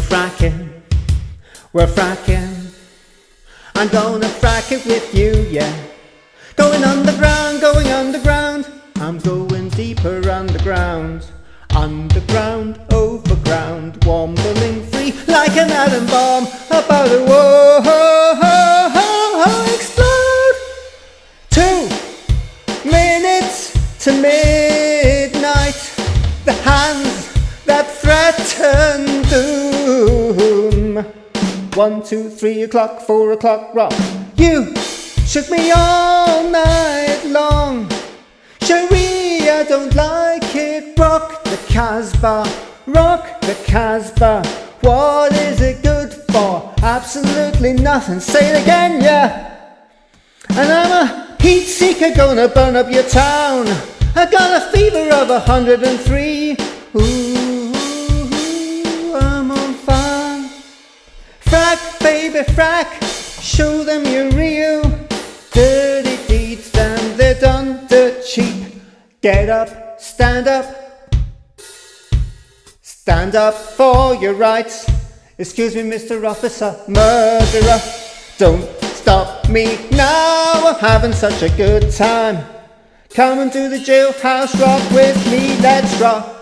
We're fracking, we're fracking. I'm gonna frack it with you, yeah. Going underground, going underground. I'm going deeper underground. Underground, overground, wobbling free like an atom bomb about to whoa, explode. Two minutes to midnight. The hands One, two, three o'clock, four o'clock, rock. You shook me all night long. Sharia, don't like it. Rock the Casbah, rock the Casbah. What is it good for? Absolutely nothing. Say it again, yeah. And I'm a heat seeker, gonna burn up your town. I got a fever of a hundred and three. Ooh, baby, frack. Show them you're real. Dirty deeds, done, they're done dirt cheap. Get up, stand up. Stand up for your rights. Excuse me, Mr. Officer, murderer. Don't stop me now. I'm having such a good time. Come and do the jailhouse rock with me, let's rock.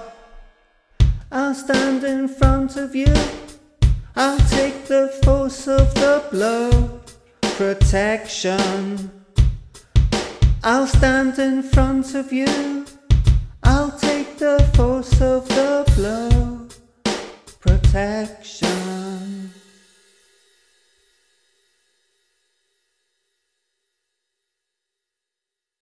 I'll stand in front of you. I'll take the force of the blow. Protection. I'll stand in front of you. I'll take the force of the blow. Protection.